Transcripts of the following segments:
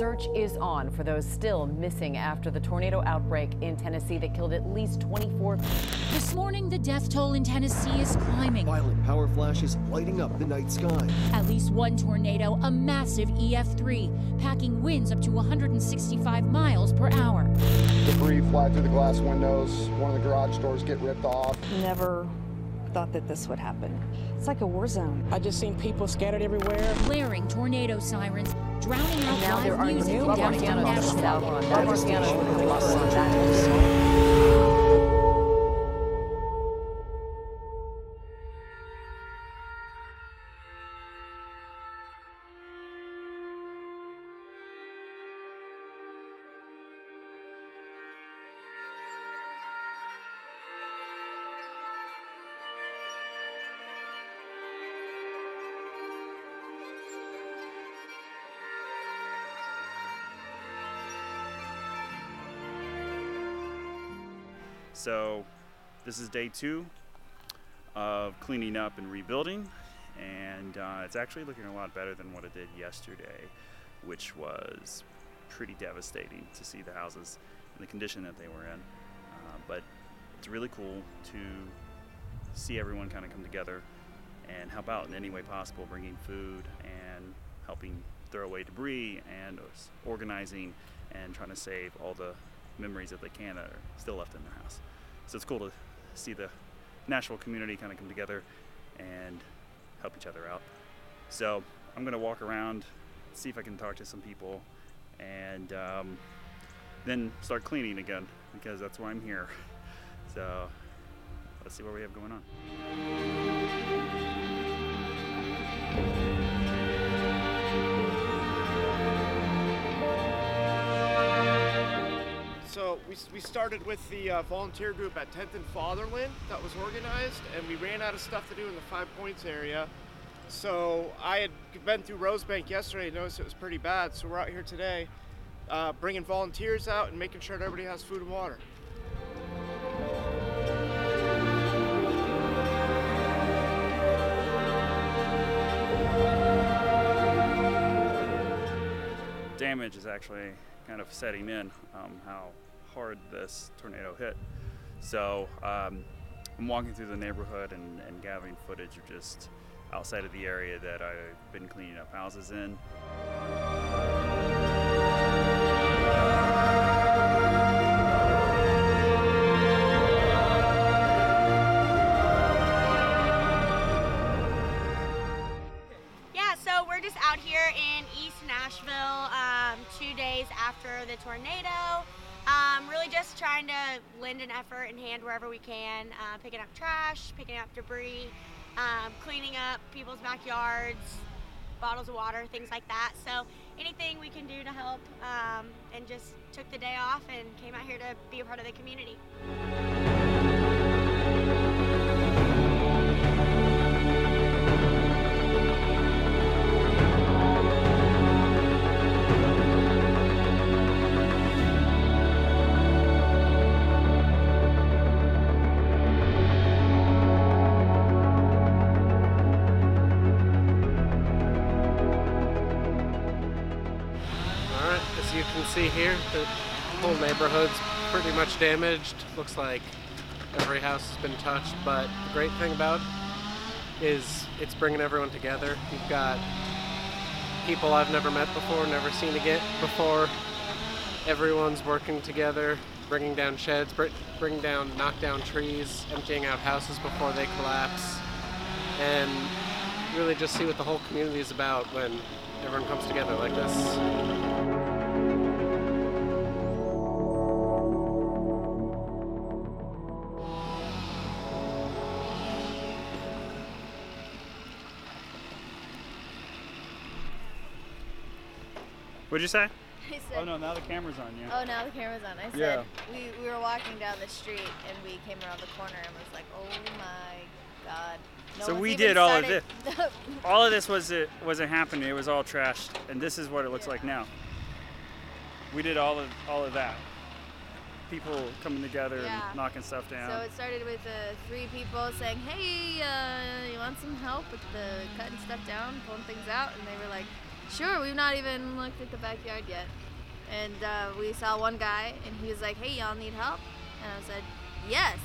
search is on for those still missing after the tornado outbreak in Tennessee that killed at least 24. This morning, the death toll in Tennessee is climbing. Violent power flashes lighting up the night sky. At least one tornado, a massive EF3, packing winds up to 165 miles per hour. Debris fly through the glass windows. One of the garage doors get ripped off. Never thought that this would happen. It's like a war zone. I just seen people scattered everywhere. Blaring tornado sirens, drowning out live music. Now there are music new in downtown volcanoes Nashville. south on that volcano was lost on So, this is day two of cleaning up and rebuilding, and uh, it's actually looking a lot better than what it did yesterday, which was pretty devastating to see the houses and the condition that they were in. Uh, but it's really cool to see everyone kind of come together and help out in any way possible, bringing food and helping throw away debris and organizing and trying to save all the memories that they can that are still left in their house. So it's cool to see the Nashville community kind of come together and help each other out. So I'm going to walk around, see if I can talk to some people, and um, then start cleaning again because that's why I'm here. So let's see what we have going on. So we, we started with the uh, volunteer group at 10th and Fatherland that was organized, and we ran out of stuff to do in the Five Points area. So I had been through Rosebank yesterday and noticed it was pretty bad. So we're out here today, uh, bringing volunteers out and making sure that everybody has food and water. damage is actually kind of setting in um, how hard this tornado hit. So um, I'm walking through the neighborhood and, and gathering footage of just outside of the area that I've been cleaning up houses in. Yeah, so we're just out here in East Nashville, two days after the tornado. Um, really just trying to lend an effort and hand wherever we can, uh, picking up trash, picking up debris, um, cleaning up people's backyards, bottles of water, things like that. So anything we can do to help, um, and just took the day off and came out here to be a part of the community. Can see here, the whole neighborhood's pretty much damaged. Looks like every house has been touched, but the great thing about it is it's bringing everyone together. You've got people I've never met before, never seen again before. Everyone's working together, bringing down sheds, br- bringing down knockdown trees, emptying out houses before they collapse, and really just see what the whole community is about when everyone comes together like this. What'd you say? I said, Oh no, now the camera's on you. Oh, now the camera's on. I said Yeah. we, we were walking down the street and we came around the corner and was like, oh my god. No so we did all of this. all of this was it wasn't happening. It was all trashed, and this is what it looks like now. We did all of all of that. People coming together Yeah. and knocking stuff down. So it started with uh, three people saying, "Hey, uh, you want some help with the cutting stuff down, pulling things out?" And they were like, sure, we've not even looked at the backyard yet. And uh, we saw one guy, and he was like, hey, y'all need help? And I said, yes.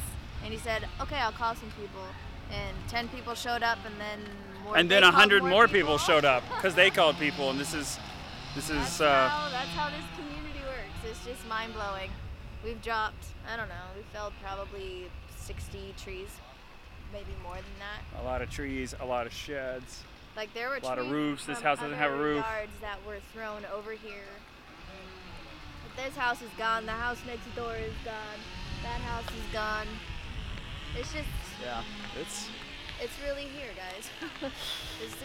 And he said, okay, I'll call some people. And 10 people showed up, and then more. and then a called hundred more people showed up because they called people, and this is, this is. That's, Uh, how, that's how this community works. It's just mind blowing. We've dropped, I don't know, we felled probably 60 trees, maybe more than that. a lot of trees, a lot of sheds. Like there were A lot of roofs. This house doesn't have a roof. Yards that were thrown over here. But this house is gone. The house next door is gone. That house is gone. It's just, Yeah, it's. it's really here, guys. this is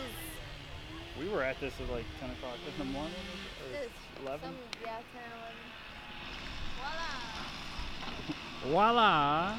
We were at this at like 10 o'clock in the morning. this. 11. Some, yeah, 10 or 11. Voila! Voila!